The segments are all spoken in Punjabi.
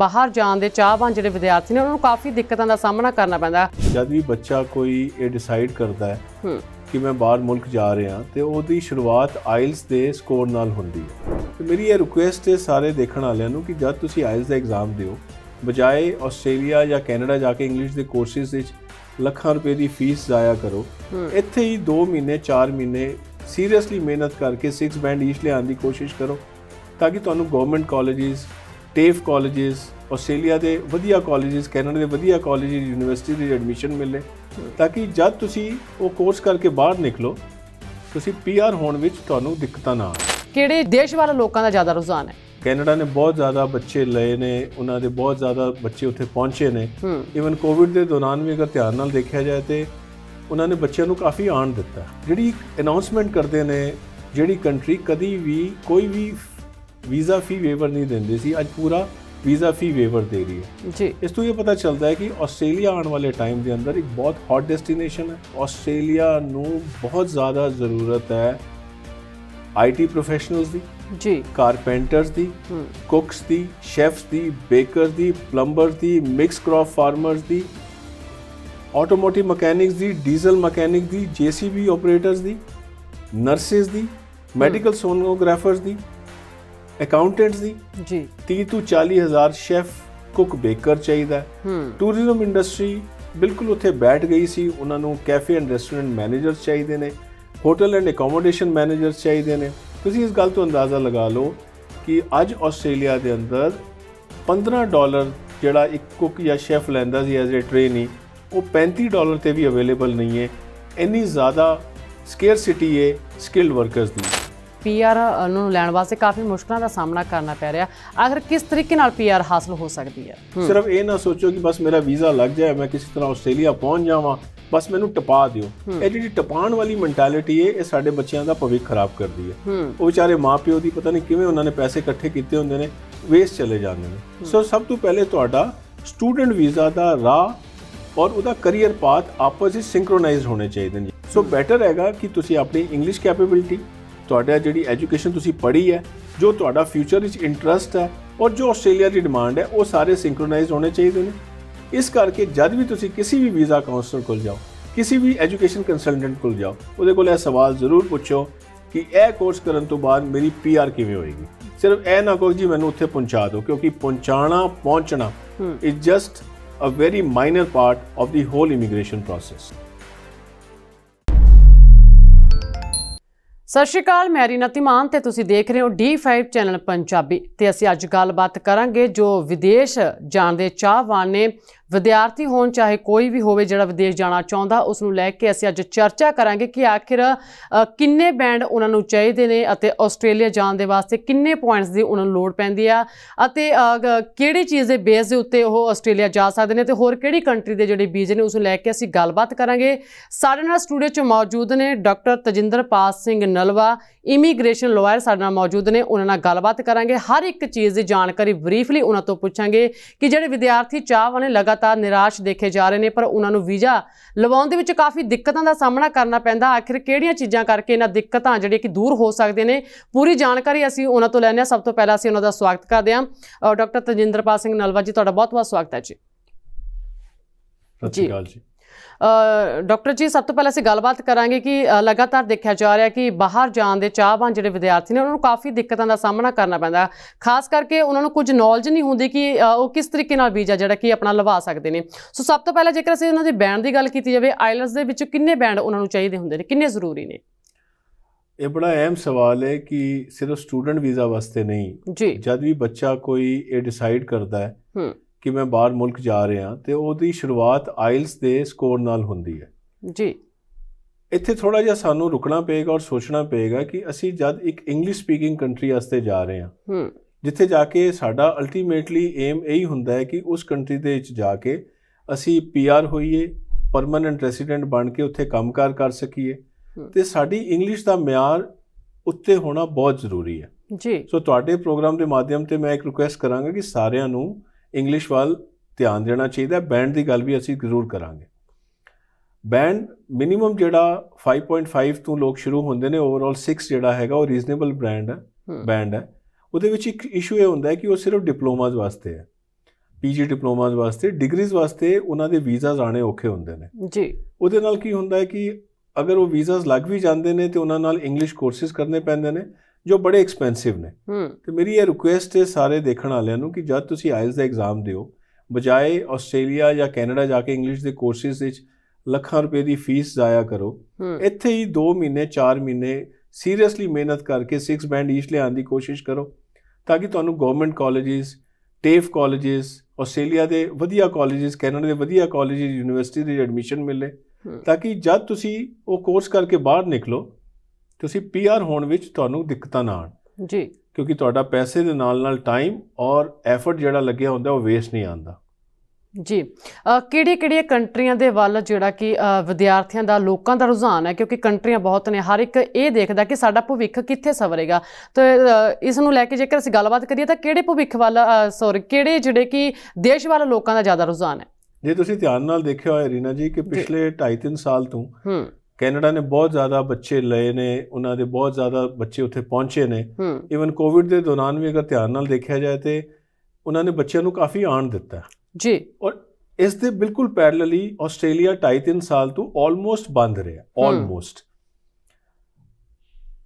ਬਾਹਰ ਜਾਣ ਦੇ ਚਾਹਵਾਨ ਜਿਹੜੇ ਵਿਦਿਆਰਥੀ ਨੇ ਉਹਨਾਂ ਨੂੰ ਕਾਫੀ ਦਿੱਕਤਾਂ ਦਾ ਸਾਹਮਣਾ ਕਰਨਾ ਪੈਂਦਾ ਜਦ ਵੀ ਬੱਚਾ ਕੋਈ ਇਹ ਡਿਸਾਈਡ ਕਰਦਾ ਹੈ ਕਿ ਮੈਂ ਬਾਹਰ ਮੁਲਕ ਜਾ ਰਿਹਾ ਤੇ ਉਹਦੀ ਸ਼ੁਰੂਆਤ ਆਇਲਸ ਦੇ ਸਕੋਰ ਨਾਲ ਹੁੰਦੀ ਹੈ। ਤੇ ਮੇਰੀ ਇਹ ਰਿਕੁਐਸਟ ਹੈ ਸਾਰੇ ਦੇਖਣ ਵਾਲਿਆਂ ਨੂੰ ਕਿ ਜਦ ਤੁਸੀਂ ਆਇਲਸ ਦਾ ਐਗਜ਼ਾਮ ਦਿਓ ਬਜਾਏ ਆਸਟ੍ਰੇਲੀਆ ਜਾਂ ਕੈਨੇਡਾ ਜਾ ਕੇ ਇੰਗਲਿਸ਼ ਦੇ ਕੋਰਸਿਸ ਵਿੱਚ ਲੱਖਾਂ ਰੁਪਏ ਦੀ ਫੀਸ ਜ਼ਾਇਆ ਕਰੋ। ਇੱਥੇ ਹੀ 2 ਮਹੀਨੇ 4 ਮਹੀਨੇ ਸੀਰੀਅਸਲੀ ਮਿਹਨਤ ਕਰਕੇ 6 ਬੈਂਡ ਈਚ ਲਿਆਉਣ ਦੀ ਕੋਸ਼ਿਸ਼ ਕਰੋ ਤਾਂ ਕਿ ਤੁਹਾਨੂੰ government colleges TAFE colleges Australia ਦੇ ਵਧੀਆ ਕਾਲਜਸ ਕੈਨੇਡਾ ਦੇ ਵਧੀਆ ਕਾਲਜਸ ਯੂਨੀਵਰਸਿਟੀ ਦੀ ਐਡਮਿਸ਼ਨ ਮਿਲੇ। ਤਾਂ ਕਿ ਜਦ ਤੁਸੀਂ ਉਹ ਕੋਰਸ ਕਰਕੇ ਬਾਹਰ ਨਿਕਲੋ ਤੁਸੀਂ ਪੀਆਰ ਹੋਣ ਵਿੱਚ ਤੁਹਾਨੂੰ ਦਿੱਕਤਾਂ ਨਾ ਆਣ ਕਿਹੜੇ ਦੇਸ਼ ਵਾਲੇ ਲੋਕਾਂ ਦਾ ਜ਼ਿਆਦਾ ਰੁਝਾਨ ਹੈ? ਕੈਨੇਡਾ ਨੇ ਬਹੁਤ ਜ਼ਿਆਦਾ ਬੱਚੇ ਲਏ ਨੇ ਉਹਨਾਂ ਦੇ ਬਹੁਤ ਜ਼ਿਆਦਾ ਬੱਚੇ ਉੱਥੇ ਪਹੁੰਚੇ ਨੇ। ਇਵਨ ਕੋਵਿਡ ਦੇ ਦੌਰਾਨ ਵੀ ਅਗਰ ਧਿਆਨ ਨਾਲ ਦੇਖਿਆ ਜਾਏ ਤੇ ਉਹਨਾਂ ਨੇ ਬੱਚਿਆਂ ਨੂੰ ਕਾਫੀ ਆਣ ਦਿੱਤਾ। ਜਿਹੜੀ ਅਨਾਉਂਸਮੈਂਟ ਕਰਦੇ ਨੇ ਜਿਹੜੀ ਕੰਟਰੀ ਕਦੀ ਵੀ ਕੋਈ ਵੀ ਵੀਜ਼ਾ ਫੀ ਵੇਵਰ ਨਹੀਂ ਦਿੰਦੀ ਸੀ ਅੱਜ ਪੂਰਾ ਵੀਜ਼ਾ ਫੀ ਵੇਵਰ ਦੇ ਰਹੀ ਹੈ। ਜੀ। ਇਸ ਤੋਂ ਇਹ ਪਤਾ ਚੱਲਦਾ ਹੈ ਕਿ ਆਸਟ੍ਰੇਲੀਆ ਆਉਣ ਵਾਲੇ ਟਾਈਮ ਦੇ ਅੰਦਰ ਇੱਕ ਬਹੁਤ ਹੌਟ ਡੈਸਟੀਨੇਸ਼ਨ ਹੈ। ਆਸਟ੍ਰੇਲੀਆ ਨੂੰ ਬਹੁਤ ਜ਼ਿਆਦਾ ਜ਼ਰੂਰਤ ਹੈ ਆਈਟੀ ਪ੍ਰੋਫੈਸ਼ਨਲਸ ਦੀ ਜੀ। ਕਾਰਪੈਂਟਰਸ ਦੀ ਕੁਕਸ ਦੀ ਸ਼ੈਫਸ ਦੀ ਬੇਕਰਸ ਦੀ ਪਲੰਬਰਸ ਦੀ ਮਿਕਸ ਕ੍ਰੌਪ ਫਾਰਮਰਸ ਦੀ ਆਟੋਮੋਟਿਵ ਮਕੈਨਿਕਸ ਦੀ ਡੀਜ਼ਲ ਮਕੈਨਿਕ ਦੀ ਜੀਸੀਬੀ ਆਪਰੇਟਰਸ ਦੀ ਨਰਸਿਸ ਦੀ ਮੈਡੀਕਲ ਸੋਨੋਗ੍ਰਾਫਰਸ ਦੀ ਅਕਾਊਂਟੈਂਟਸ ਦੀ। ਜੀ। 30 ਤੋਂ 40 ਹਜ਼ਾਰ ਸ਼ੈਫ ਕੁਕ ਬੇਕਰ ਚਾਹੀਦਾ ਟੂਰਿਜ਼ਮ ਇੰਡਸਟਰੀ ਬਿਲਕੁਲ ਉੱਥੇ ਬੈਠ ਗਈ ਸੀ। ਉਹਨਾਂ ਨੂੰ ਕੈਫੇ ਐਂਡ ਰੈਸਟੋਰੈਂਟ ਮੈਨੇਜਰਸ ਚਾਹੀਦੇ ਨੇ। ਹੋਟਲ ਐਂਡ ਅਕੋਮੋਡੇਸ਼ਨ ਮੈਨੇਜਰਸ ਚਾਹੀਦੇ ਨੇ। ਤੁਸੀਂ ਇਸ ਗੱਲ ਤੋਂ ਅੰਦਾਜ਼ਾ ਲਗਾ ਲਓ ਕਿ ਅੱਜ ਆਸਟ੍ਰੇਲੀਆ ਦੇ ਅੰਦਰ 15 ਡਾਲਰ ਜਿਹੜਾ ਇੱਕ ਕੁਕ ਜਾਂ ਸ਼ੈਫ ਲੈਂਦਾ ਸੀ ਐਜ਼ ਅ ਟ੍ਰੇਨੀ ਉਹ 35 ਡਾਲਰ ਤੇ ਵੀ ਅਵੇਲੇਬਲ ਨਹੀਂ ਹੈ। ਇੰਨੀ ਜ਼ਿਆਦਾ ਸਕੇਅਰਸਿਟੀ ਹੈ ਸਕਿਲਡ ਵਰਕਰਸ ਦੀ। ਪੀਆਰ ਨੂੰ ਲੈਣ ਵਾਸਤੇ ਕਾਫੀ ਮੁਸ਼ਕਲਾਂ ਦਾ ਸਾਹਮਣਾ ਕਰਨਾ ਪੈ ਰਿਹਾ। ਆਖਰ ਕਿਸ ਤਰੀਕੇ ਨਾਲ ਪੀਆਰ ਹਾਸਲ ਹੋ ਸਕਦੀ ਹੈ? ਸਿਰਫ ਇਹ ਨਾ ਸੋਚੋ ਕਿ ਬਸ ਮੇਰਾ ਵੀਜ਼ਾ ਲੱਗ ਜਾਏ ਮੈਂ ਕਿਸੇ ਤਰ੍ਹਾਂ ਆਸਟ੍ਰੇਲੀਆ ਪਹੁੰਚ ਜਾਵਾਂ ਬਸ ਮੈਨੂੰ ਟਪਾ ਦਿਓ। ਇਹ ਜਿਹੜੀ ਟਪਾਉਣ ਵਾਲੀ ਮੈਂਟੈਲਿਟੀ ਹੈ ਇਹ ਸਾਡੇ ਬੱਚਿਆਂ ਦਾ ਭਵਿੱਖ ਖਰਾਬ ਕਰਦੀ ਹੈ। ਉਹ ਵਿਚਾਰੇ ਮਾਪਿਓ ਦੀ ਪਤਾ ਨਹੀਂ ਕਿਵੇਂ ਉਹਨਾਂ ਨੇ ਪੈਸੇ ਇਕੱਠੇ ਕੀਤੇ ਹੁੰਦੇ ਨੇ ਵੇਸਟ ਚਲੇ ਜਾਂਦੇ ਨੇ। ਸੋ ਸਭ ਤੋਂ ਪਹਿਲੇ ਤੁਹਾਡਾ ਸਟੂਡੈਂਟ ਵੀਜ਼ਾ ਦਾ ਰਾਹ ਔਰ ਉਹਦਾ ਕੈਰੀਅਰ ਪਾਥ ਆਪਸ ਵਿੱਚ ਸਿੰਕਰੋਨਾਈਜ਼ਡ ਹੋਣੇ ਚਾਹੀਦੇ ਨੇ। ਸੋ ਬੈਟਰ ਹੈਗਾ ਕਿ ਤੁਸੀਂ ਆਪਣੀ ਇੰਗਲਿਸ਼ ਕੈਪੇਬਿਲਿਟੀ ਤੁਹਾਡਾ ਜਿਹੜੀ ਐਜੂਕੇਸ਼ਨ ਤੁਸੀਂ ਪੜ੍ਹੀ ਹੈ ਜੋ ਤੁਹਾਡਾ ਫਿਊਚਰ ਵਿੱਚ ਇੰਟਰਸਟ ਹੈ ਔਰ ਜੋ ਆਸਟ੍ਰੇਲੀਆ ਦੀ ਡਿਮਾਂਡ ਹੈ ਉਹ ਸਾਰੇ ਸਿੰਕਰੋਨਾਈਜ਼ਡ ਹੋਣੇ ਚਾਹੀਦੇ ਨੇ। ਇਸ ਕਰਕੇ ਜਦ ਵੀ ਤੁਸੀਂ ਕਿਸੇ ਵੀ ਵੀਜ਼ਾ ਕਾਉਂਸਲਰ ਕੋਲ ਜਾਓ ਕਿਸੇ ਵੀ ਐਜੂਕੇਸ਼ਨ ਕੰਸਲਟੈਂਟ ਕੋਲ ਜਾਓ ਉਹਦੇ ਕੋਲ ਇਹ ਸਵਾਲ ਜ਼ਰੂਰ ਪੁੱਛੋ ਕਿ ਇਹ ਕੋਰਸ ਕਰਨ ਤੋਂ ਬਾਅਦ ਮੇਰੀ ਪੀਆਰ ਕਿਵੇਂ ਹੋਏਗੀ। ਸਿਰਫ ਇਹ ਨਾ ਕਹੋ ਜੀ ਮੈਨੂੰ ਉੱਥੇ ਪਹੁੰਚਾ ਦਿਓ ਕਿਉਂਕਿ ਪਹੁੰਚਾਣਾ ਪਹੁੰਚਣਾ is just a very minor part of the whole immigration process ਸਤਿ ਸ਼੍ਰੀ ਅਕਾਲ, ਮੈਂ ਰੀਨਾ ਤਿਮਾਨ ਤੇ ਤੁਸੀਂ ਦੇਖ ਰਹੇ ਹੋ D5 ਚੈਨਲ ਪੰਜਾਬੀ ਤੇ ਅਸੀਂ ਅੱਜ ਗੱਲਬਾਤ ਕਰਾਂਗੇ ਜੋ ਵਿਦੇਸ਼ ਜਾਣ ਦੇ ਚਾਹਵਾਨ ਨੇ ਵਿਦਿਆਰਥੀ ਹੋਣ ਚਾਹੇ ਕੋਈ ਵੀ ਹੋਵੇ ਜਿਹੜਾ ਵਿਦੇਸ਼ ਜਾਣਾ ਚਾਹੁੰਦਾ, ਉਸ ਨੂੰ ਲੈ ਕੇ ਅਸੀਂ ਅੱਜ ਚਰਚਾ ਕਰਾਂਗੇ ਕਿ ਆਖਿਰ ਕਿੰਨੇ ਬੈਂਡ ਉਹਨਾਂ ਨੂੰ ਚਾਹੀਦੇ ਨੇ ਅਤੇ ਆਸਟ੍ਰੇਲੀਆ ਜਾਣ ਦੇ ਵਾਸਤੇ ਕਿੰਨੇ ਪੁਆਇੰਟਸ ਦੀ ਉਹਨਾਂ ਨੂੰ ਲੋੜ ਪੈਂਦੀ ਆ ਅਤੇ ਕਿਹੜੀ ਚੀਜ਼ ਦੇ ਬੇਸ ਦੇ ਉੱਤੇ ਉਹ ਆਸਟ੍ਰੇਲੀਆ ਜਾ ਸਕਦੇ ਨੇ ਤੇ ਹੋਰ ਕਿਹੜੀ ਕੰਟਰੀ ਦੇ ਜਿਹੜੇ ਵੀਜ਼ੇ ਨੇ ਉਸ ਨੂੰ ਲੈ ਕੇ ਅਸੀਂ ਗੱਲਬਾਤ ਕਰਾਂਗੇ। ਸਾਡੇ ਨਾਲ ਸਟੂਡੀਓ 'ਚ ਮੌਜੂਦ ਨੇ doctor Tajinderpal Singh Nalwa immigration lawyer ਸਾਡੇ ਨਾਲ ਮੌਜੂਦ ਨੇ, ਉਹਨਾਂ ਨਾਲ ਗੱਲਬਾਤ ਕਰਾਂਗੇ। ਹਰ ਇੱਕ ਚੀਜ਼ ਦੀ ਜਾਣਕਾਰੀ ਬਰੀਫਲੀ ਉਹਨਾਂ ਤੋਂ ਪੁੱਛਾਂਗੇ ਕਿ ਜਿਹੜੇ ਵਿਦਿਆਰਥੀ ਚਾਹਵਾਨ ਨੇ ਲਗਾਤਾਰ ਨਿਰਾਸ਼ ਦੇਖੇ ਜਾ ਰਹੇ ਨੇ ਪਰ ਉਹਨਾਂ ਨੂੰ ਵੀਜ਼ਾ ਲਵਾਉਣ ਦੇ ਵਿੱਚ ਕਾਫੀ ਦਿੱਕਤਾਂ ਦਾ ਸਾਹਮਣਾ ਕਰਨਾ ਪੈਂਦਾ। ਆਖਿਰ ਕਿਹੜੀਆਂ ਚੀਜ਼ਾਂ ਕਰਕੇ ਇਹਨਾਂ ਦਿੱਕਤਾਂ ਜਿਹੜੀਆਂ ਕਿ ਦੂਰ ਹੋ ਸਕਦੇ ਨੇ? ਪੂਰੀ ਜਾਣਕਾਰੀ ਅਸੀਂ ਉਹਨਾਂ ਤੋਂ ਲੈਣੇ ਆ ਸਭ ਤੋਂ ਪਹਿਲਾਂ ਅਸੀਂ ਉਹਨਾਂ ਦਾ ਸਵਾਗਤ ਕਰਦੇ ਹਾਂ। ਡਾਕਟਰ ਤਜਿੰਦਰਪਾਲ ਸਿੰਘ ਨਲਵਾ ਜੀ ਤੁਹਾਡਾ ਬਹੁਤ-ਬਹੁਤ ਸਵਾਗਤ ਹੈ ਜੀ। ਸਤਿ। ਸ਼੍ਰੀ ਅਕਾਲ ਜੀ। ਡਾਕਟਰ ਜੀ ਸਭ ਤੋਂ ਪਹਿਲਾਂ ਅਸੀਂ ਗੱਲਬਾਤ ਕਰਾਂਗੇ ਕਿ ਲਗਾਤਾਰ ਦੇਖਿਆ ਜਾ ਰਿਹਾ ਕਿ ਬਾਹਰ ਜਾਣ ਦੇ ਚਾਹਵਾਨ ਜਿਹੜੇ ਵਿਦਿਆਰਥੀ ਨੇ ਉਹਨਾਂ ਨੂੰ ਕਾਫੀ ਦਿੱਕਤਾਂ ਦਾ ਸਾਹਮਣਾ ਕਰਨਾ ਪੈਂਦਾ ਖਾਸ ਕਰਕੇ ਉਹਨਾਂ ਨੂੰ ਕੁਝ ਨੌਲੇਜ ਨਹੀਂ ਹੁੰਦੀ ਕਿ ਉਹ ਕਿਸ ਤਰੀਕੇ ਨਾਲ ਵੀਜ਼ਾ ਜਿਹੜਾ ਕਿ ਆਪਣਾ ਲਵਾ ਸਕਦੇ ਨੇ। ਸੋ ਸਭ ਤੋਂ ਪਹਿਲਾਂ ਜੇਕਰ ਅਸੀਂ ਉਹਨਾਂ ਦੇ ਬੈਂਡ ਦੀ ਗੱਲ ਕੀਤੀ ਜਾਵੇ ਆਈਲੈਂਡਸ ਦੇ ਵਿੱਚ ਕਿੰਨੇ ਬੈਂਡ ਉਹਨਾਂ ਨੂੰ ਚਾਹੀਦੇ ਹੁੰਦੇ ਨੇ? ਕਿੰਨੇ ਜ਼ਰੂਰੀ ਨੇ? ਇਹ ਬੜਾ ਅਹਿਮ ਸਵਾਲ ਹੈ ਕਿ ਸਿਰਫ ਸਟੂਡੈਂਟ ਵੀਜ਼ਾ ਵਾਸਤੇ ਨਹੀਂ। ਜੀ। ਜਦ ਵੀ ਬੱਚਾ ਕੋਈ ਇਹ ਡਿਸਾਈਡ ਕਰਦਾ ਹੈ ਹੂੰ। ਕਿ ਮੈਂ ਬਾਹਰ ਮੁਲਕ ਜਾ ਰਿਹਾ ਤੇ ਉਹਦੀ ਸ਼ੁਰੂਆਤ ਆਇਲਸ ਦੇ ਸਕੋਰ ਨਾਲ ਹੁੰਦੀ ਹੈ। ਜੀ। ਇੱਥੇ ਥੋੜਾ ਜਿਹਾ ਸਾਨੂੰ ਰੁਕਣਾ ਪਏਗਾ ਔਰ ਸੋਚਣਾ ਪਏਗਾ ਕਿ ਅਸੀਂ ਜਦ ਇੱਕ ਇੰਗਲਿਸ਼ ਸਪੀਕਿੰਗ ਕੰਟਰੀ ਵਾਸਤੇ ਜਾ ਰਹੇ ਹਾਂ ਹੂੰ। ਜਿੱਥੇ ਜਾ ਕੇ ਸਾਡਾ ਅਲਟੀਮੇਟਲੀ ਏਮ ਇਹੀ ਹੁੰਦਾ ਹੈ ਕਿ ਉਸ ਕੰਟਰੀ ਦੇ ਵਿੱਚ ਜਾ ਕੇ ਅਸੀਂ ਪੀਆਰ ਹੋਈਏ ਪਰਮਨੈਂਟ ਰੈਜ਼ੀਡੈਂਟ ਬਣ ਕੇ ਉੱਥੇ ਕੰਮਕਾਰ ਕਰ ਸਕੀਏ। ਤੇ ਸਾਡੀ ਇੰਗਲਿਸ਼ ਦਾ ਮਿਆਰ ਉੱਤੇ ਹੋਣਾ ਬਹੁਤ ਜ਼ਰੂਰੀ ਹੈ। ਜੀ। ਸੋ ਤੁਹਾਡੇ ਪ੍ਰੋਗਰਾਮ ਦੇ ਮਾਧਿਅਮ ਤੇ ਮੈਂ ਇੱਕ ਰਿਕੁਐਸਟ ਕਰਾਂਗਾ ਕਿ ਸਾਰਿਆਂ ਨੂੰ ਇੰਗਲਿਸ਼ ਵੱਲ ਧਿਆਨ ਦੇਣਾ ਚਾਹੀਦਾ ਹੈ। ਬੈਂਡ ਦੀ ਗੱਲ ਵੀ ਅਸੀਂ ਜ਼ਰੂਰ ਕਰਾਂਗੇ। ਬੈਂਡ ਮਿਨੀਮਮ ਜਿਹੜਾ 5.5 ਤੋਂ ਲੋਕ ਸ਼ੁਰੂ ਹੁੰਦੇ ਨੇ ਓਵਰਆਲ 6 ਜਿਹੜਾ ਹੈਗਾ ਉਹ ਰੀਜ਼ਨੇਬਲ ਬ੍ਰਾਂਡ ਹੈ। ਬੈਂਡ ਹੈ। ਉਹਦੇ ਵਿੱਚ ਇੱਕ ਇਸ਼ੂ ਇਹ ਹੁੰਦਾ ਹੈ ਕਿ ਉਹ ਸਿਰਫ ਡਿਪਲੋਮਾਸ ਵਾਸਤੇ ਹੈ। ਪੀਜੀ ਡਿਪਲੋਮਾਸ ਵਾਸਤੇ ਡਿਗਰੀਜ਼ ਵਾਸਤੇ ਉਹਨਾਂ ਦੇ ਵੀਜ਼ਾਸ ਆਣੇ ਔਖੇ ਹੁੰਦੇ ਨੇ। ਜੀ। ਉਹਦੇ ਨਾਲ ਕੀ ਹੁੰਦਾ ਹੈ ਕਿ ਅਗਰ ਉਹ ਵੀਜ਼ਾਸ ਲੱਗ ਵੀ ਜਾਂਦੇ ਨੇ ਤੇ ਉਹਨਾਂ ਨਾਲ ਇੰਗਲਿਸ਼ ਕੋਰਸਿਸ ਕਰਨੇ ਪੈਂਦੇ ਨੇ ਜੋ ਬੜੇ ਐਕਸਪੈਂਸਿਵ ਨੇ। ਤੇ ਮੇਰੀ ਇਹ ਰਿਕੁਐਸਟ ਹੈ ਸਾਰੇ ਦੇਖਣ ਵਾਲਿਆਂ ਨੂੰ ਕਿ ਜਦ ਤੁਸੀਂ ਆਇਲਸ ਦਾ ਐਗਜ਼ਾਮ ਦਿਓ ਬਜਾਏ ਆਸਟ੍ਰੇਲੀਆ ਜਾਂ ਕੈਨੇਡਾ ਜਾ ਕੇ ਇੰਗਲਿਸ਼ ਦੇ ਕੋਰਸਿਸ ਵਿੱਚ ਲੱਖਾਂ ਰੁਪਏ ਦੀ ਫੀਸ ਜ਼ਾਇਆ ਕਰੋ ਇੱਥੇ ਹੀ 2 ਮਹੀਨੇ 4 ਮਹੀਨੇ ਸੀਰੀਅਸਲੀ ਮਿਹਨਤ ਕਰਕੇ 6 ਬੈਂਡ ਈਚ ਲਿਆਉਣ ਦੀ ਕੋਸ਼ਿਸ਼ ਕਰੋ ਤਾਂ ਕਿ ਤੁਹਾਨੂੰ government colleges TAFE colleges Australia ਦੇ ਵਧੀਆ ਕਾਲਜਸ ਕੈਨੇਡਾ ਦੇ ਵਧੀਆ ਕਾਲਜਸ ਯੂਨੀਵਰਸਿਟੀ ਦੀ ਐਡਮਿਸ਼ਨ ਮਿਲੇ। ਤਾਂ ਕਿ ਜਦ ਤੁਸੀਂ ਉਹ ਕੋਰਸ ਕਰਕੇ ਬਾਹਰ ਨਿਕਲੋ ਤੁਸੀਂ ਪੀਆਰ ਹੋਣ ਵਿੱਚ ਤੁਹਾਨੂੰ ਦਿੱਕਤਾਂ ਨਾ ਆਣ ਜੀ। ਕਿਉਂਕਿ ਤੁਹਾਡਾ ਪੈਸੇ ਦੇ ਨਾਲ ਨਾਲ ਟਾਈਮ ਔਰ ਐਫਰਟ ਜਿਹੜਾ ਲੱਗਿਆ ਹੁੰਦਾ ਉਹ ਵੇਸਟ ਨਹੀਂ ਆਉਂਦਾ। ਜੀ। ਕਿਹੜੀ ਕਿਹੜੀਆਂ ਕੰਟਰੀਆਂ ਦੇ ਵੱਲ ਜਿਹੜਾ ਕਿ ਵਿਦਿਆਰਥੀਆਂ ਦਾ ਲੋਕਾਂ ਦਾ ਰੁਝਾਨ ਹੈ? ਕਿਉਂਕਿ ਕੰਟਰੀਆਂ ਬਹੁਤ ਨੇ ਹਰ ਇੱਕ ਇਹ ਦੇਖਦਾ ਕਿ ਸਾਡਾ ਭਵਿੱਖ ਕਿੱਥੇ ਸਵਰੇਗਾ? ਤੇ ਇਸ ਨੂੰ ਲੈ ਕੇ ਜੇਕਰ ਅਸੀਂ ਗੱਲਬਾਤ ਕਰੀਏ ਤਾਂ ਕਿਹੜੇ ਭਵਿੱਖ ਵੱਲ ਸੌਰੀ ਕਿਹੜੇ ਜਿਹੜੇ ਕਿ ਦੇਸ਼ ਵੱਲ ਲੋਕਾਂ ਦਾ ਜ਼ਿਆਦਾ ਰੁਝਾਨ ਹੈ? ਜੇ ਤੁਸੀਂ ਧਿਆਨ ਨਾਲ ਦੇਖਿਆ ਹੋਇਆ ਰੀਨਾ ਜੀ ਕਿ ਪਿਛਲੇ 2.5-3 ਸਾਲ ਤੋਂ ਹੂੰ। ਕੈਨੇਡਾ ਨੇ ਬਹੁਤ ਜ਼ਿਆਦਾ ਬੱਚੇ ਲਏ ਨੇ ਉਹਨਾਂ ਦੇ ਬਹੁਤ ਜ਼ਿਆਦਾ ਬੱਚੇ ਉੱਥੇ ਪਹੁੰਚੇ ਨੇ। ਇਵਨ ਕੋਵਿਡ ਦੇ ਦੌਰਾਨ ਵੀ ਅਗਰ ਧਿਆਨ ਨਾਲ ਦੇਖਿਆ ਜਾਏ ਤੇ ਉਹਨਾਂ ਨੇ ਬੱਚਿਆਂ ਨੂੰ ਕਾਫੀ ਆਣ ਦਿੱਤਾ। ਜੀ। ਔਰ ਇਸ ਦੇ ਬਿਲਕੁਲ ਪੈਰਲਲੀ ਆਸਟ੍ਰੇਲੀਆ 2.5-3 ਸਾਲ ਤੋਂ ਆਲਮੋਸਟ ਬੰਦ ਰਿਹਾ ਆਲਮੋਸਟ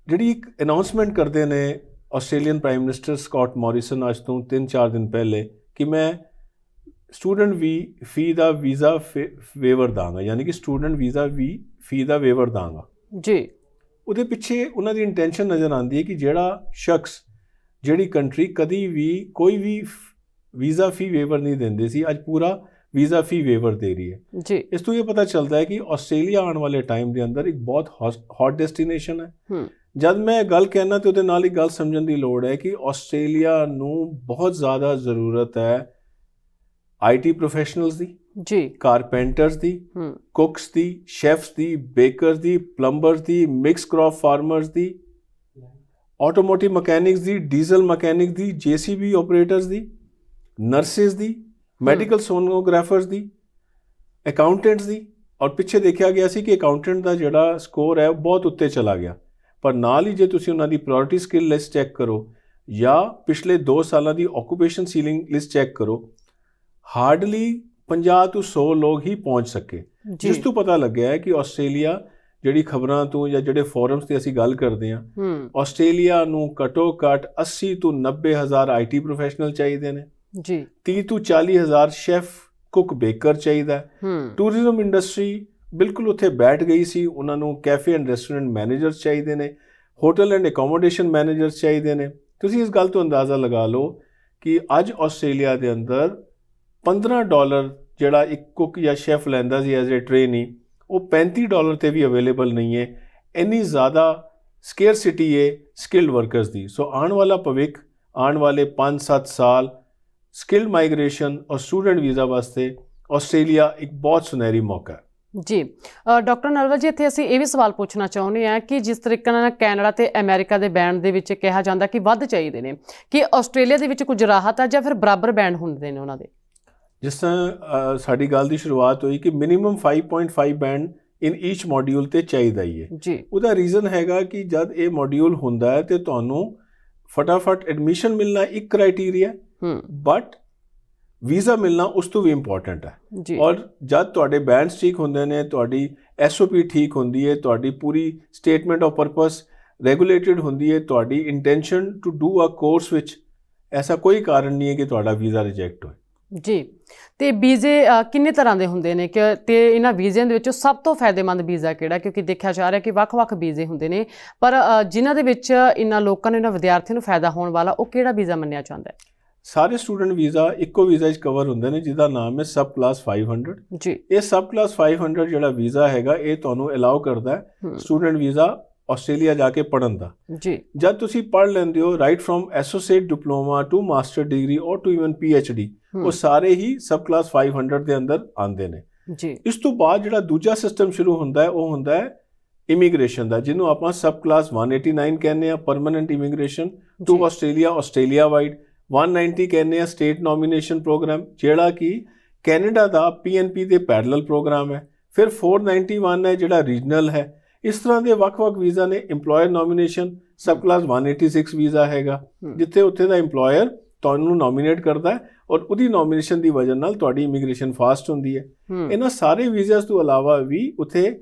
ਜਿਹੜੀ ਇੱਕ ਅਨਾਉਂਸਮੈਂਟ ਕਰਦੇ ਨੇ Australian prime minister Scott Morrison ਅੱਜ ਤੋਂ 3-4 ਦਿਨ ਪਹਿਲੇ ਕਿ ਮੈਂ ਸਟੂਡੈਂਟ ਵੀ ਫੀ ਦਾ ਵੀਜ਼ਾ ਵੇਵਰ ਦਾਂਗਾ ਯਾਨੀ ਕਿ ਸਟੂਡੈਂਟ ਵੀਜ਼ਾ ਵੀ ਫੀ ਦਾ ਵੇਵਰ ਦਾਂਗਾ। ਜੀ। ਉਹਦੇ ਪਿੱਛੇ ਉਹਨਾਂ ਦੀ ਇੰਟੈਂਸ਼ਨ ਨਜ਼ਰ ਆਉਂਦੀ ਹੈ ਕਿ ਜਿਹੜਾ ਸ਼ਖਸ ਜਿਹੜੀ ਕੰਟਰੀ ਕਦੀ ਵੀ ਕੋਈ ਵੀ ਵੀਜ਼ਾ ਫੀ ਵੇਵਰ ਨਹੀਂ ਦਿੰਦੇ ਸੀ ਅੱਜ ਪੂਰਾ ਵੀਜ਼ਾ ਫੀ ਵੇਵਰ ਦੇ ਰਹੀ ਹੈ। ਜੀ। ਇਸ ਤੋਂ ਇਹ ਪਤਾ ਚੱਲਦਾ ਹੈ ਕਿ ਆਸਟ੍ਰੇਲੀਆ ਆਉਣ ਵਾਲੇ ਟਾਈਮ ਦੇ ਅੰਦਰ ਇੱਕ ਬਹੁਤ ਹੌਟ ਡੈਸਟੀਨੇਸ਼ਨ ਹੈ। ਜਦ ਮੈਂ ਗੱਲ ਕਹਿਣਾ ਤੇ ਉਹਦੇ ਨਾਲ ਹੀ ਗੱਲ ਸਮਝਣ ਦੀ ਲੋੜ ਹੈ ਕਿ ਆਸਟ੍ਰੇਲੀਆ ਨੂੰ ਬਹੁਤ ਜ਼ਿਆਦਾ ਜ਼ਰੂਰਤ ਹੈ ਆਈਟੀ ਪ੍ਰੋਫੈਸ਼ਨਲਸ ਦੀ ਜੀ। ਕਾਰਪੈਂਟਰਸ ਦੀ ਕੁਕਸ ਦੀ ਸ਼ੈਫਸ ਦੀ ਬੇਕਰਸ ਦੀ ਪਲੰਬਰਸ ਦੀ ਮਿਕਸ ਕ੍ਰੌਪ ਫਾਰਮਰਸ ਦੀ ਆਟੋਮੋਟਿਵ ਮਕੈਨਿਕਸ ਦੀ ਡੀਜ਼ਲ ਮਕੈਨਿਕ ਦੀ ਜੀਸੀਬੀ ਆਪਰੇਟਰਸ ਦੀ ਨਰਸਿਸ ਦੀ ਮੈਡੀਕਲ ਸੋਨੋਗ੍ਰਾਫਰਸ ਦੀ ਅਕਾਊਂਟੈਂਟਸ ਦੀ। ਔਰ ਪਿੱਛੇ ਦੇਖਿਆ ਗਿਆ ਸੀ ਕਿ ਅਕਾਊਂਟੈਂਟ ਦਾ ਜਿਹੜਾ ਸਕੋਰ ਹੈ ਉਹ ਬਹੁਤ ਉੱਤੇ ਚਲਾ ਗਿਆ। ਪਰ ਨਾਲ ਹੀ ਜੇ ਤੁਸੀਂ ਉਹਨਾਂ ਦੀ ਪ੍ਰਾਇੋਰਟੀ ਸਕਿੱਲ ਲਿਸਟ ਚੈੱਕ ਕਰੋ ਜਾਂ ਪਿਛਲੇ 2 ਸਾਲਾਂ ਦੀ ਆਕੂਪੇਸ਼ਨ ਸੀਲਿੰਗ ਲਿਸਟ ਚੈੱਕ ਕਰੋ ਹਾਰਡਲੀ 50 ਤੋਂ 100 ਲੋਕ ਹੀ ਪਹੁੰਚ ਸਕੇ। ਜਿਸ ਤੋਂ ਪਤਾ ਲੱਗਿਆ ਹੈ ਕਿ ਆਸਟ੍ਰੇਲੀਆ ਜਿਹੜੀ ਖਬਰਾਂ ਤੋਂ ਜਾਂ ਜਿਹੜੇ ਫੋਰਮਸ ਤੇ ਅਸੀਂ ਗੱਲ ਕਰਦੇ ਹੂੰ ਆਸਟ੍ਰੇਲੀਆ ਨੂੰ ਘਟੋ ਘਟ 80 ਤੋਂ 90 ਹਜ਼ਾਰ ਆਈਟੀ ਪ੍ਰੋਫੈਸ਼ਨਲ ਚਾਹੀਦੇ ਨੇ। ਜੀ। 30 ਤੋਂ 40 ਹਜ਼ਾਰ ਸ਼ੈਫ ਕੁਕ ਬੇਕਰ ਚਾਹੀਦਾ ਟੂਰਿਜ਼ਮ ਇੰਡਸਟਰੀ ਬਿਲਕੁਲ ਉੱਥੇ ਬੈਠ ਗਈ ਸੀ। ਉਹਨਾਂ ਨੂੰ ਕੈਫੇ ਐਂਡ ਰੈਸਟੋਰੈਂਟ ਮੈਨੇਜਰਸ ਚਾਹੀਦੇ ਨੇ। ਹੋਟਲ ਐਂਡ ਅਕੋਮੋਡੇਸ਼ਨ ਮੈਨੇਜਰਸ ਚਾਹੀਦੇ ਨੇ। ਤੁਸੀਂ ਇਸ ਗੱਲ ਤੋਂ ਅੰਦਾਜ਼ਾ ਲਗਾ ਲਓ ਕਿ ਅੱਜ ਆਸਟ੍ਰੇਲੀਆ ਦੇ ਅੰਦਰ 15 ਡਾਲਰ ਜਿਹੜਾ ਇੱਕ ਕੁੱਕ ਜਾਂ ਸ਼ੈਫ ਲੈਂਦਾ ਸੀ ਐਜ਼ ਅ ਟ੍ਰੇਨੀ ਉਹ 35 ਡਾਲਰ ਤੇ ਵੀ ਅਵੇਲੇਬਲ ਨਹੀਂ ਹੈ। ਇੰਨੀ ਜ਼ਿਆਦਾ ਸਕੇਅਰਸਿਟੀ ਹੈ ਸਕਿਲਡ ਵਰਕਰਸ ਦੀ। ਸੋ ਆਉਣ ਵਾਲਾ ਭਵਿੱਖ ਆਉਣ ਵਾਲੇ 5-7 ਸਾਲ ਸਕਿਲਡ ਮਾਈਗ੍ਰੇਸ਼ਨ ਔਰ ਸਟੂਡੈਂਟ ਵੀਜ਼ਾ ਵਾਸਤੇ ਆਸਟ੍ਰੇਲੀਆ ਇੱਕ ਬਹੁਤ ਸੁਨਹਿਰੀ ਮੌਕਾ ਹੈ। ਜੀ ਅ, ਡਾਕਟਰ ਨਲਵਾ ਜੀ ਇੱਥੇ ਅਸੀਂ ਇਹ ਵੀ ਸਵਾਲ ਪੁੱਛਣਾ ਚਾਹੁੰਦੇ ਹਾਂ ਕਿ ਜਿਸ ਤਰੀਕੇ ਨਾਲ ਕੈਨੇਡਾ ਤੇ ਅਮਰੀਕਾ ਦੇ ਬੈਂਡ ਦੇ ਵਿੱਚ ਕਿਹਾ ਜਾਂਦਾ ਕਿ ਵੱਧ ਚਾਹੀਦੇ ਨੇ ਕਿ ਆਸਟ੍ਰੇਲੀਆ ਦੇ ਵਿੱਚ ਕੁਝ ਰਾਹਤ ਆ ਜਾਂ ਫਿਰ ਬਰਾਬਰ ਬੈਂਡ ਹੁੰਦੇ ਨੇ ਉਹਨਾਂ ਦੇ? ਜਿਸ ਤਰ੍ਹਾਂ ਸਾਡੀ ਗੱਲ ਦੀ ਸ਼ੁਰੂਆਤ ਹੋਈ ਕਿ minimum 5.5 band in each module ਤੇ ਚਾਹੀਦਾ ਹੀ ਹੈ। ਜੀ। ਉਹਦਾ ਰੀਜ਼ਨ ਹੈਗਾ ਕਿ ਜਦ ਇਹ ਮੋਡਿਊਲ ਹੁੰਦਾ ਹੈ ਤੇ ਤੁਹਾਨੂੰ ਫਟਾਫਟ ਐਡਮਿਸ਼ਨ ਮਿਲਣਾ ਇੱਕ ਕ੍ਰਾਈਟੇਰੀਆ ਹੂੰ ਬਟ ਵੀਜ਼ਾ ਮਿਲਣਾ ਉਸ ਤੋਂ ਵੀ ਇੰਪੋਰਟੈਂਟ ਹੈ। ਜੀ। ਔਰ ਜਦ ਤੁਹਾਡੇ ਬੈਂਡਸ ਠੀਕ ਹੁੰਦੇ ਨੇ ਤੁਹਾਡੀ ਐਸਓਪੀ ਠੀਕ ਹੁੰਦੀ ਹੈ ਤੁਹਾਡੀ ਪੂਰੀ ਸਟੇਟਮੈਂਟ ਆਫ ਪਰਪਸ ਰੈਗੂਲੇਟਡ ਹੁੰਦੀ ਹੈ ਤੁਹਾਡੀ intention to do a course ਵਿੱਚ ਐਸਾ ਕੋਈ ਕਾਰਨ ਨਹੀਂ ਹੈ ਕਿ ਤੁਹਾਡਾ ਵੀਜ਼ਾ ਰਿਜੈਕਟ ਹੋਏ। ਜੀ। ਤੇ ਵੀਜ਼ੇ ਕਿੰਨੇ ਤਰ੍ਹਾਂ ਦੇ ਹੁੰਦੇ ਨੇ? ਕਿ ਤੇ ਇਹਨਾਂ ਵੀਜ਼ਿਆਂ ਦੇ ਵਿੱਚੋਂ ਸਭ ਤੋਂ ਫਾਇਦੇਮੰਦ ਵੀਜ਼ਾ ਕਿਹੜਾ? ਕਿਉਂਕਿ ਦੇਖਿਆ ਜਾ ਰਿਹਾ ਕਿ ਵੱਖ-ਵੱਖ ਵੀਜ਼ੇ ਹੁੰਦੇ ਨੇ। ਪਰ ਜਿਨ੍ਹਾਂ ਦੇ ਵਿੱਚ ਇਹਨਾਂ ਲੋਕਾਂ ਨੂੰ ਇਹਨਾਂ ਵਿਦਿਆਰਥੀਆਂ ਨੂੰ ਫਾਇਦਾ ਹੋਣ ਵਾਲਾ ਉਹ ਕਿਹੜਾ ਵੀਜ਼ਾ ਮੰਨਿਆ ਜਾਂਦਾ ਹੈ? ਸਾਰੇ ਸਟੂਡੈਂਟ ਵੀਜ਼ਾ ਇੱਕੋ ਵੀਜ਼ਾ 'ਚ ਕਵਰ ਹੁੰਦੇ ਨੇ ਜਿਹਦਾ ਨਾਮ ਹੈ ਸਬ ਕਲਾਸ 500 ਜੀ। ਇਹ ਸਬ ਕਲਾਸ 500 ਜਿਹੜਾ ਵੀਜ਼ਾ ਹੈਗਾ ਇਹ ਤੁਹਾਨੂੰ ਅਲਾਉ ਕਰਦਾ। ਹੈ ਸਟੂਡੈਂਟ ਵੀਜ਼ਾ ਆਸਟ੍ਰੇਲੀਆ ਜਾ ਕੇ ਪੜਨ ਦਾ। ਜੀ। ਜਦ ਤੁਸੀਂ ਪੜ ਲੈਂਦੇ ਹੋ right from associate diploma to master degree ਔਰ ਟੂ ਇਵਨ ਡੀ। ਉਹ ਸਾਰੇ ਹੀ ਸਬ ਕਲਾਸ 500 ਦੇ ਅੰਦਰ ਆਉਂਦੇ ਨੇ। ਜੀ। ਇਸ ਤੋਂ ਬਾਅਦ ਜਿਹੜਾ ਦੂਜਾ ਸਿਸਟਮ ਸ਼ੁਰੂ ਹੁੰਦਾ ਹੈ ਉਹ ਹੁੰਦਾ ਹੈ ਇਮੀਗ੍ਰੇਸ਼ਨ ਦਾ ਜਿਹਨੂੰ ਆਪਾਂ ਸਬ ਕਲਾਸ 189 ਕਹਿੰਦੇ ਆ permanent immigration to. Australia Australia wide 190 ਕਹਿੰਦੇ ਆ ਸਟੇਟ ਨੋਮੀਨੇਸ਼ਨ ਪ੍ਰੋਗਰਾਮ ਜਿਹੜਾ ਕਿ ਕੈਨੇਡਾ ਦਾ ਪੀਐਨਪੀ ਦੇ ਪੈਰਲਲ ਪ੍ਰੋਗਰਾਮ ਹੈ। ਫਿਰ 491 ਹੈ ਜਿਹੜਾ ਰੀਜਨਲ ਹੈ। ਇਸ ਤਰ੍ਹਾਂ ਦੇ ਵੱਖ-ਵੱਖ ਵੀਜ਼ਾ ਨੇ EMPLOYER nomination subclass 186 visa ਹੈਗਾ। ਜਿੱਥੇ ਉੱਥੇ ਦਾ EMPLOYER ਤੁਹਾਨੂੰ ਨੋਮੀਨੇਟ ਕਰਦਾ ਹੈ ਔਰ ਉਹਦੀ ਨੋਮੀਨੇਸ਼ਨ ਦੀ ਵਜ੍ਹਾ ਨਾਲ ਤੁਹਾਡੀ ਇਮੀਗ੍ਰੇਸ਼ਨ ਫਾਸਟ ਹੁੰਦੀ ਹੈ। ਇਹਨਾਂ ਸਾਰੇ ਵੀਜ਼ਾਸ ਤੋਂ ਇਲਾਵਾ ਵੀ ਉਥੇ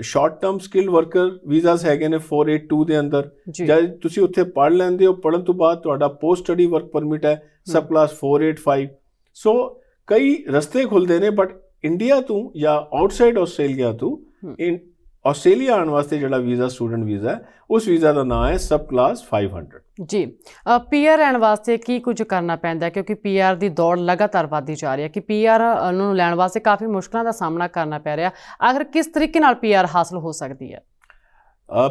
short term skill worker visas ਹੈਗੇ ਨੇ 482 ਦੇ ਅੰਦਰ। ਜੀ। ਤੁਸੀਂ ਉੱਥੇ ਪੜ੍ਹ ਲੈਂਦੇ ਹੋ ਪੜ੍ਹਨ ਤੋਂ ਬਾਅਦ ਤੁਹਾਡਾ ਪੋਸਟ ਸਟੱਡੀ ਵਰਕ ਪਰਮਿਟ ਹੈ ਸਬ ਕਲਾਸ 485 ਸੋ ਕਈ ਰਸਤੇ ਖੁੱਲਦੇ ਨੇ ਬਟ ਇੰਡੀਆ ਤੋਂ ਜਾਂ ਆਊਟਸਾਈਡ ਆਸਟ੍ਰੇਲੀਆ ਤੋਂ ਆਸਟ੍ਰੇਲੀਆ ਆਉਣ ਵਾਸਤੇ ਜਿਹੜਾ ਵੀਜ਼ਾ ਸਟੂਡੈਂਟ ਵੀਜ਼ਾ ਹੈ ਉਸ ਵੀਜ਼ਾ ਦਾ ਨਾਮ ਹੈ ਸਬ ਕਲਾਸ 500 ਜੀ ਪੀਆਰ ਲੈਣ ਵਾਸਤੇ ਕੀ ਕੁਝ ਕਰਨਾ ਪੈਂਦਾ ਹੈ? ਕਿਉਂਕਿ ਪੀਆਰ ਦੀ ਦੌੜ ਲਗਾਤਾਰ ਵਧਦੀ ਜਾ ਰਹੀ ਹੈ। ਕਿ ਪੀਆਰ ਨੂੰ ਲੈਣ ਵਾਸਤੇ ਕਾਫੀ ਮੁਸ਼ਕਲਾਂ ਦਾ ਸਾਹਮਣਾ ਕਰਨਾ ਪੈ ਰਿਹਾ। ਆਖਰ ਕਿਸ ਤਰੀਕੇ ਨਾਲ ਪੀਆਰ ਹਾਸਲ ਹੋ ਸਕਦੀ ਹੈ?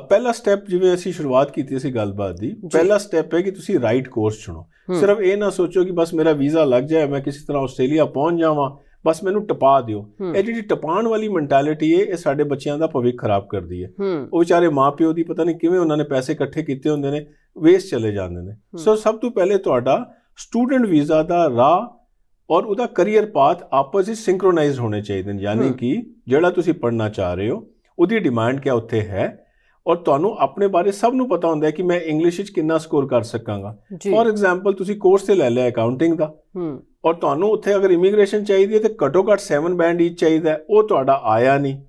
ਪਹਿਲਾ ਸਟੈਪ ਜਿਵੇਂ ਅਸੀਂ ਸ਼ੁਰੂਆਤ ਕੀਤੀ ਸੀ ਗੱਲਬਾਤ ਦੀ ਪਹਿਲਾ ਸਟੈਪ ਹੈ ਕਿ ਤੁਸੀਂ ਰਾਈਟ ਕੋਰਸ ਚੁਣੋ। ਸਿਰਫ ਇਹ ਨਾ ਸੋਚੋ ਕਿ ਬਸ ਮੇਰਾ ਵੀਜ਼ਾ ਲੱਗ ਜਾਏ ਮੈਂ ਕਿਸੇ ਤਰ੍ਹਾਂ ਆਸਟ੍ਰੇਲੀਆ ਪਹੁੰਚ ਜਾਵਾਂ ਬਸ ਮੈਨੂੰ ਟਪਾ ਦਿਓ। ਇਹ ਜਿਹੜੀ ਟਪਾਉਣ ਵਾਲੀ ਮੈਂਟੈਲਿਟੀ ਹੈ ਇਹ ਸਾਡੇ ਬੱਚਿਆਂ ਦਾ ਭਵਿੱਖ ਖਰਾਬ ਕਰਦੀ ਹੈ। ਉਹ ਵਿਚਾਰੇ ਮਾਪਿਓ ਦੀ ਪਤਾ ਨਹੀਂ ਕਿਵੇਂ ਉਹਨਾਂ ਨੇ ਪੈਸੇ ਇਕੱਠੇ ਕੀਤੇ ਹੁੰਦੇ ਨੇ ਵੇਸਟ ਚਲੇ ਜਾਂਦੇ ਨੇ। ਸੋ ਸਭ ਤੋਂ ਪਹਿਲੇ ਤੁਹਾਡਾ ਸਟੂਡੈਂਟ ਵੀਜ਼ਾ ਦਾ ਰਾਹ ਔਰ ਉਹਦਾ ਕੈਰੀਅਰ ਪਾਥ ਆਪਸ ਵਿੱਚ ਸਿੰਕਰੋਨਾਈਜ਼ ਹੋਣੇ ਚਾਹੀਦੇ ਨੇ। ਯਾਨੀ। ਕਿ ਜਿਹੜਾ ਤੁਸੀਂ ਪੜ੍ਹਨਾ ਚਾਹ ਰਹੇ ਹੋ ਉਹਦੀ ਡਿਮਾਂਡ ਕਿਆ ਉੱਥੇ ਹੈ? ਔਰ ਤੁਹਾਨੂੰ ਆਪਣੇ ਬਾਰੇ ਸਭ ਨੂੰ ਪਤਾ ਹੁੰਦਾ ਹੈ ਕਿ ਮੈਂ ਇੰਗਲਿਸ਼ ਵਿੱਚ ਕਿੰਨਾ ਸਕੋਰ ਕਰ ਸਕਾਂਗਾ। ਫੋਰ ਐਗਜ਼ਾਮਪਲ ਤੁਸੀਂ ਕੋਰਸ ਤੇ ਲੈ ਲਿਆ ਅਕਾਊਂਟਿੰਗ ਦਾ। ਹੂੰ। ਔਰ ਤੁਹਾਨੂੰ ਉੱਥੇ ਅਗਰ ਇਮੀਗ੍ਰੇਸ਼ਨ ਚਾਹੀਦੀ ਹੈ ਤੇ ਘੱਟੋ ਘੱਟ 7 ਬੈਂਡ ਈਚ ਚਾਹੀਦਾ ਉਹ ਤੁਹਾਡਾ ਆਇਆ ਨਹੀਂ।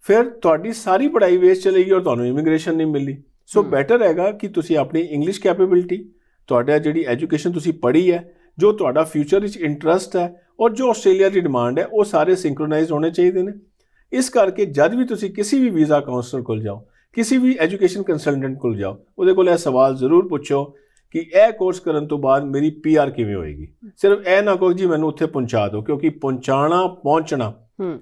ਫਿਰ ਤੁਹਾਡੀ ਸਾਰੀ ਪੜ੍ਹਾਈ ਵੇਸਟ ਚਲੇਗੀ ਔਰ ਤੁਹਾਨੂੰ ਇਮੀਗ੍ਰੇਸ਼ਨ ਨਹੀਂ ਮਿਲੀ ਸੋ। ਬੈਟਰ ਹੈਗਾ ਕਿ ਤੁਸੀਂ ਆਪਣੀ ਇੰਗਲਿਸ਼ ਕੈਪੇਬਿਲਿਟੀ ਤੁਹਾਡਾ ਜਿਹੜੀ ਐਜੂਕੇਸ਼ਨ ਤੁਸੀਂ ਪੜ੍ਹੀ ਹੈ ਜੋ ਤੁਹਾਡਾ ਫਿਊਚਰ ਵਿੱਚ ਇੰਟਰਸਟ ਹੈ ਔਰ ਜੋ ਆਸਟ੍ਰੇਲੀਆ ਦੀ ਡਿਮਾਂਡ ਹੈ ਉਹ ਸਾਰੇ ਸਿੰਕਰੋਨਾਈਜ਼ ਹੋਣੇ ਚਾਹੀਦੇ ਨੇ। ਇਸ ਕਰਕੇ ਜਦ ਵੀ ਤੁਸੀਂ ਕਿਸੇ ਵੀ ਵੀਜ਼ਾ ਕਾਉਂਸਲਰ ਕੋਲ ਜਾਓ ਕਿਸੇ ਵੀ ਐਜੂਕੇਸ਼ਨ ਕੰਸਲਟੈਂਟ ਕੋਲ ਜਾਓ ਉਹਦੇ ਕੋਲ ਇਹ ਸਵਾਲ ਜ਼ਰੂਰ ਪੁੱਛੋ ਕਿ ਇਹ ਕੋਰਸ ਕਰਨ ਤੋਂ ਬਾਅਦ ਮੇਰੀ ਪੀਆਰ ਕਿਵੇਂ ਹੋਏਗੀ। ਸਿਰਫ ਇਹ ਨਾ ਕਹੋ ਜੀ ਮੈਨੂੰ ਉੱਥੇ ਪਹੁੰਚਾ ਦਿਓ ਕਿਉਂਕਿ ਪਹੁੰਚਾਣਾ ਪਹੁੰਚਣਾ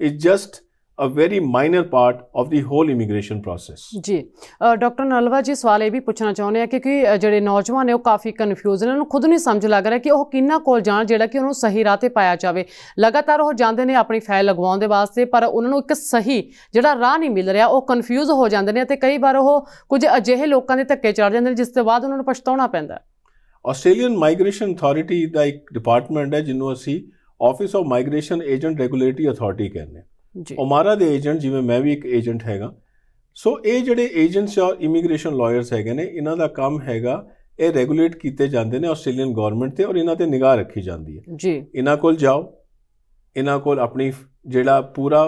is just a very minor part of the whole immigration process ਜੀ ਡਾਕਟਰ ਨਲਵਾ ਜੀ ਸਵਾਲ ਇਹ ਵੀ ਪੁੱਛਣਾ ਚਾਹੁੰਦੇ ਆ ਕਿ ਕਿ ਜਿਹੜੇ ਨੌਜਵਾਨ ਨੇ ਉਹ ਕਾਫੀ ਕਨਫਿਊਜ਼ ਨੇ ਉਹਨੂੰ ਖੁਦ ਨਹੀਂ ਸਮਝ ਲੱਗ ਰਿਹਾ ਕਿ ਉਹ ਕਿੰਨਾ ਕੋਲ ਜਾਣ ਜਿਹੜਾ ਕਿ ਉਹਨੂੰ ਸਹੀ ਰਾਹ ਤੇ ਪਾਇਆ ਜਾਵੇ। ਲਗਾਤਾਰ ਉਹ ਜਾਂਦੇ ਨੇ ਆਪਣੀ ਫਾਈਲ ਲਗਵਾਉਣ ਦੇ ਵਾਸਤੇ ਪਰ ਉਹਨਾਂ ਨੂੰ ਇੱਕ ਸਹੀ ਜਿਹੜਾ ਰਾਹ ਨਹੀਂ ਮਿਲ ਰਿਹਾ ਉਹ ਕਨਫਿਊਜ਼ ਹੋ ਜਾਂਦੇ ਨੇ ਤੇ ਕਈ ਵਾਰ ਉਹ ਕੁਝ ਅਜਿਹੇ ਲੋਕਾਂ ਦੇ ਧੱਕੇ ਚੜ ਜਾਂਦੇ ਨੇ ਜਿਸ ਤੋਂ ਬਾਅਦ ਉਹਨਾਂ ਨੂੰ ਪਛਤਾਉਣਾ ਪੈਂਦਾ। ਆਸਟ੍ਰੇਲੀਅਨ ਮਾਈਗ੍ਰੇਸ਼ਨ ਅਥਾਰਟੀ ਦਾ ਇੱਕ ਡਿਪਾਰਟਮੈਂਟ ਹੈ ਜਿਹਨੂੰ ਅਸੀਂ office of migration agent regulatory authority ਕਹਿੰਦੇ ਜੀ। ਓਮਾਰਾ ਦੇ ਏਜੰਟ ਜਿਵੇਂ ਮੈਂ ਵੀ ਇੱਕ ਏਜੰਟ ਹੈਗਾ। ਸੋ ਇਹ ਜਿਹੜੇ ਏਜੰਟਸ ਔਰ ਇਮੀਗ੍ਰੇਸ਼ਨ ਲਾਇਰਸ ਹੈਗੇ ਨੇ ਇਹਨਾਂ ਦਾ ਕੰਮ ਹੈਗਾ ਇਹ ਰੈਗੂਲੇਟ ਕੀਤੇ ਜਾਂਦੇ ਨੇ ਆਸਟ੍ਰੇਲੀਅਨ ਗਵਰਨਮੈਂਟ ਤੇ ਔਰ ਇਹਨਾਂ ਤੇ ਨਿਗਾਹ ਰੱਖੀ ਜਾਂਦੀ ਹੈ। ਜੀ। ਇਹਨਾਂ ਕੋਲ ਜਾਓ ਇਹਨਾਂ ਕੋਲ ਆਪਣੀ ਜਿਹੜਾ ਪੂਰਾ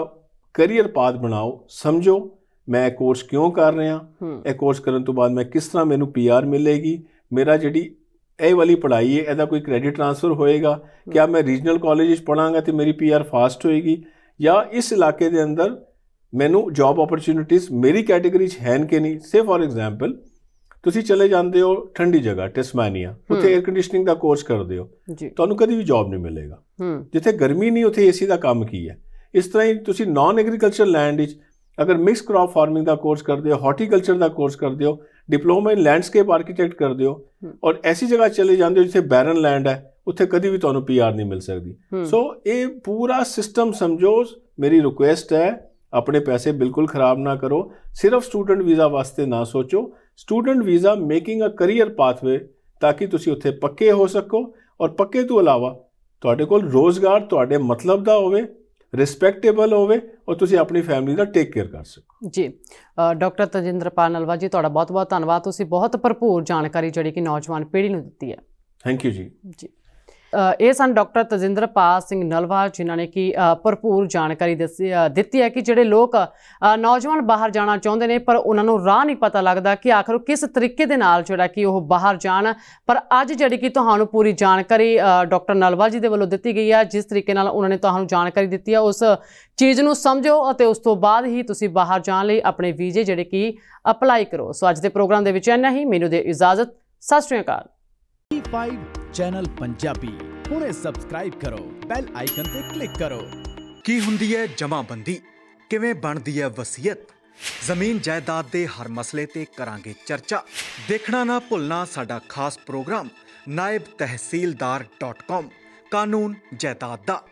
ਕੈਰੀਅਰ ਪਾਥ ਬਣਾਓ ਸਮਝੋ ਮੈਂ ਇਹ ਕੋਰਸ ਕਿਉਂ ਕਰ ਰਿਹਾ? ਇਹ ਕੋਰਸ ਕਰਨ ਤੋਂ ਬਾਅਦ ਮੈਂ ਕਿਸ ਤਰ੍ਹਾਂ ਮੈਨੂੰ ਪੀਆਰ ਮਿਲੇਗੀ? ਮੇਰਾ ਜਿਹੜੀ ਇਹ ਵਾਲੀ ਪੜ੍ਹਾਈ ਹੈ ਇਹਦਾ ਕੋਈ ਕ੍ਰੈਡਿਟ ਟ੍ਰਾਂਸਫਰ ਹੋਏਗਾ? ਕਿਆ ਮੈਂ ਰੀਜਨਲ ਕਾਲਜ ਵਿੱਚ ਪੜਾਂਗਾ ਤੇ ਮੇਰੀ ਪੀਆਰ ਫਾਸਟ ਹੋਏਗੀ? ਜਾਂ ਇਸ ਇਲਾਕੇ ਦੇ ਅੰਦਰ ਮੈਨੂੰ ਜੌਬ ਓਪਰਚ्युनिटीज ਮੇਰੀ ਕੈਟਾਗਰੀ 'ਚ ਹੈਨ ਕਿ ਨਹੀਂ? ਸੇ ਫੋਰ ਐਗਜ਼ਾਮਪਲ ਤੁਸੀਂ ਚਲੇ ਜਾਂਦੇ ਹੋ ਠੰਡੀ ਜਗ੍ਹਾ ਟੈਸਮਾਨੀਆ ਉੱਥੇ 에ਅਰ ਕੰਡੀਸ਼ਨਿੰਗ ਦਾ ਕੋਰਸ ਕਰਦੇ ਹੋ। ਤੁਹਾਨੂੰ ਕਦੀ ਵੀ ਜੌਬ ਨਹੀਂ ਮਿਲੇਗਾ। ਜਿੱਥੇ ਗਰਮੀ ਨਹੀਂ ਉੱਥੇ ਏਸੀ ਦਾ ਕੰਮ ਕੀ ਹੈ? ਇਸ ਤਰ੍ਹਾਂ ਹੀ ਤੁਸੀਂ ਨਾਨ ਐਗਰੀਕਲਚਰ ਲੈਂਡ ਵਿੱਚ ਅਗਰ ਮਿਕਸ ਕ੍ਰੌਪ ਫਾਰਮਿੰਗ ਦਾ ਕੋਰਸ ਕਰਦੇ ਹੋ ਹਾਰਟੀਕਲਚਰ ਦਾ ਕੋਰਸ ਕਰਦੇ ਹੋ ਡਿਪਲੋਮਾ ਇਨ ਲੈਂਡਸਕੇਪ ਆਰਕੀਟੈਕਟ ਕਰਦੇ ਹੋ ਔਰ ਐਸੀ ਜਗ੍ਹਾ ਚਲੇ ਜਾਂਦੇ ਹੋ ਜਿੱਥੇ ਬੈਰਨ ਲੈਂਡ ਹੈ। ਉੱਥੇ ਕਦੀ ਵੀ ਤੁਹਾਨੂੰ ਪੀਆਰ ਨਹੀਂ ਮਿਲ ਸਕਦੀ। ਸੋ ਇਹ ਪੂਰਾ ਸਿਸਟਮ ਸਮਝੋ ਮੇਰੀ ਰਿਕੁਐਸਟ ਹੈ ਆਪਣੇ ਪੈਸੇ ਬਿਲਕੁਲ ਖਰਾਬ ਨਾ ਕਰੋ। ਸਿਰਫ ਸਟੂਡੈਂਟ ਵੀਜ਼ਾ ਵਾਸਤੇ ਨਾ ਸੋਚੋ। Student visa making a career pathway ਤਾਂ ਕਿ ਤੁਸੀਂ ਉੱਥੇ ਪੱਕੇ ਹੋ ਸਕੋ। ਔਰ ਪੱਕੇ ਤੋਂ ਇਲਾਵਾ ਤੁਹਾਡੇ ਕੋਲ ਰੋਜ਼ਗਾਰ ਤੁਹਾਡੇ ਮਤਲਬ ਦਾ ਹੋਵੇ ਰਿਸਪੈਕਟੇਬਲ ਹੋਵੇ ਔਰ ਤੁਸੀਂ ਆਪਣੀ ਫੈਮਿਲੀ ਦਾ ਟੇਕ ਕੇਅਰ ਕਰ ਸਕੋ। ਜੀ ਡਾਕਟਰ ਤਜਿੰਦਰਪਾਲ ਨਲਵਾ ਜੀ ਤੁਹਾਡਾ ਬਹੁਤ-ਬਹੁਤ ਧੰਨਵਾਦ। ਤੁਸੀਂ ਬਹੁਤ ਭਰਪੂਰ ਜਾਣਕਾਰੀ ਜਿਹੜੀ ਕਿ ਨੌਜਵਾਨ ਪੀੜ੍ਹੀ ਨੂੰ ਦਿੱਤੀ ਹੈ। ਥੈਂਕ ਯੂ ਜੀ। ਜੀ। ਇਹ ਸਨ ਡਾਕਟਰ ਤਜਿੰਦਰਪਾਲ ਸਿੰਘ ਨਲਵਾ ਜਿਨ੍ਹਾਂ ਨੇ ਕਿ ਭਰਪੂਰ ਜਾਣਕਾਰੀ ਦੱਸੀ ਦਿੱਤੀ ਹੈ ਕਿ ਜਿਹੜੇ ਲੋਕ ਨੌਜਵਾਨ ਬਾਹਰ ਜਾਣਾ ਚਾਹੁੰਦੇ ਨੇ ਪਰ ਉਹਨਾਂ ਨੂੰ ਰਾਹ ਨਹੀਂ ਪਤਾ ਲੱਗਦਾ ਕਿ ਆਖਰ ਉਹ ਕਿਸ ਤਰੀਕੇ ਦੇ ਨਾਲ ਜਿਹੜਾ ਕਿ ਉਹ ਬਾਹਰ ਜਾਣ। ਪਰ ਅੱਜ ਜਿਹੜੀ ਕਿ ਤੁਹਾਨੂੰ ਪੂਰੀ ਜਾਣਕਾਰੀ ਅ, ਡਾਕਟਰ ਨਲਵਾ ਜੀ ਦੇ ਵੱਲੋਂ ਦਿੱਤੀ ਗਈ ਹੈ ਜਿਸ ਤਰੀਕੇ ਨਾਲ ਉਹਨਾਂ ਨੇ ਤੁਹਾਨੂੰ ਜਾਣਕਾਰੀ ਦਿੱਤੀ ਹੈ ਉਸ ਚੀਜ਼ ਨੂੰ ਸਮਝੋ ਅਤੇ ਉਸ ਤੋਂ ਬਾਅਦ ਹੀ ਤੁਸੀਂ ਬਾਹਰ ਜਾਣ ਲਈ ਆਪਣੇ ਵੀਜ਼ੇ ਜਿਹੜੇ ਕਿ ਅਪਲਾਈ ਕਰੋ। ਸੋ ਅੱਜ ਦੇ ਪ੍ਰੋਗਰਾਮ ਦੇ ਵਿੱਚ ਇੰਨਾ ਹੀ। ਮੈਨੂੰ ਦੇ ਇਜਾਜ਼ਤ। ਸਤਿ ਸ਼੍ਰੀ ਅਕਾਲ। ਚੈਨਲ ਪੰਜਾਬੀ। ਹੁਣੇ ਸਬਸਕ੍ਰਾਈਬ ਕਰੋ ਬੈਲ ਆਈਕਨ ਤੇ ਕਲਿੱਕ ਕਰੋ। ਕੀ ਹੁੰਦੀ ਹੈ ਜਮਾਬੰਦੀ? ਕਿਵੇਂ ਬਣਦੀ ਹੈ ਵਸੀਅਤ? ਜ਼ਮੀਨ ਜਾਇਦਾਦ ਦੇ ਹਰ ਮਸਲੇ ਤੇ ਕਰਾਂਗੇ ਚਰਚਾ। ਦੇਖਣਾ ਨਾ ਭੁੱਲਣਾ ਸਾਡਾ ਖਾਸ ਪ੍ਰੋਗਰਾਮ naibtehsildar.com ਕਾਨੂੰਨ ਜਾਇਦਾਦ ਦਾ।